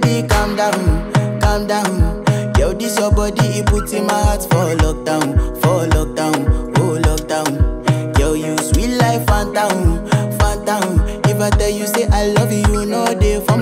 down, calm down. Yo, this your body, it puts in my heart for lockdown, for lockdown, oh lockdown. Yo, you sweet life, phantom, phantom. If I tell you say I love you, you know they for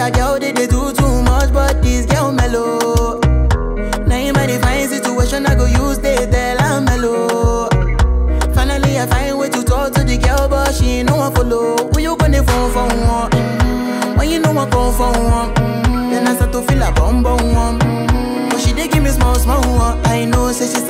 other girl they, they do too much, but this girl mellow. Now in my divine situation, I go use they tell I'm mellow. Finally, I find way to talk to the girl, but she ain't no one follow. Who you gonna phone for one? Mm, When you know I come for one, mm, then I start to feel a bum bum one. Mm, But she dey give me small small one. I know, say she